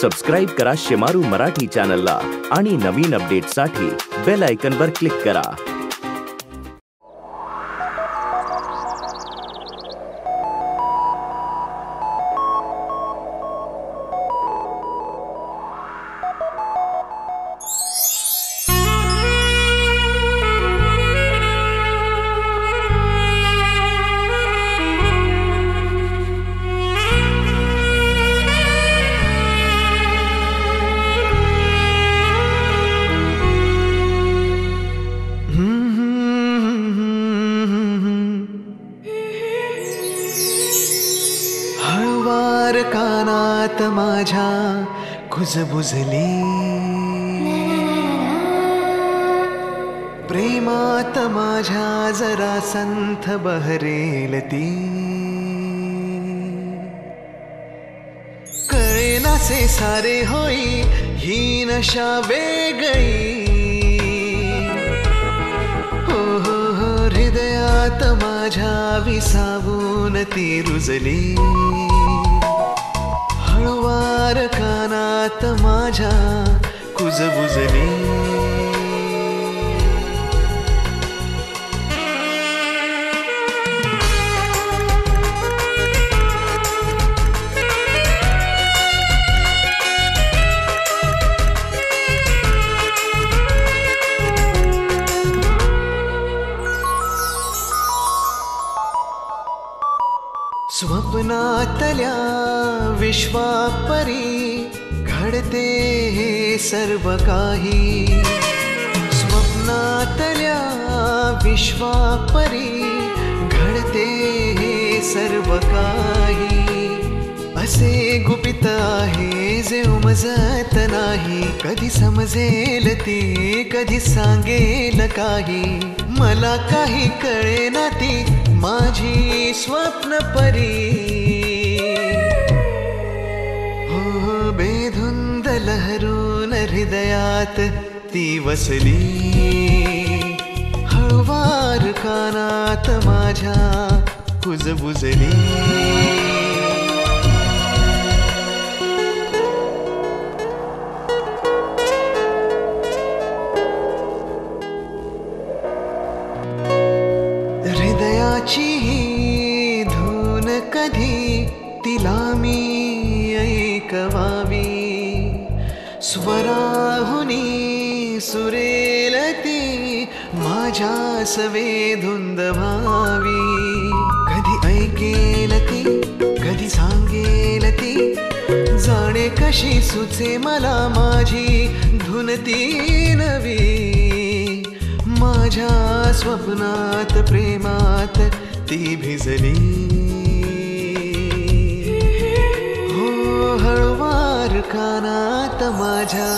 Subscribe करा शेमारू मराठी चॅनलला आणि नवीन अपडेटसाठी बेल आयकनवर क्लिक करा. हळवार कानात माझ्या कुजबुजली प्रेमात माझ्या जरा संथ बहरेल ती। कळेनासे सारे होई, ही नशा वेगळी। हृदयात माझ्या विसावून ती रुजली। हळवार कानात माझ्या कुजबुजली. स्वप्नातल्या विश्वापरी घडते हे सर्व काही. स्वप्नातल्या विश्वापरी घडते हे सर्व काही. असे गुपित आहे जे उमजत नाही. कधी समजेल ती कधी सांगेल काही. मला काही कळेना ती माझी स्वप्न परी हृदयात ती वसली. हळवार कानात माझ्या कुजबुजली हृदयाची ही धून कधी तिला मी ऐकवावी? स्वराहुनी सुरेलती माझ्या सवे धुंद व्हावी कधी ऐकेल ती कधी सांगेल ती जाणे कशी सुचे मला माझी धुनती नवी. माझ्या स्वप्नात प्रेमात ती भिजली. हो हळू कानात माझ्या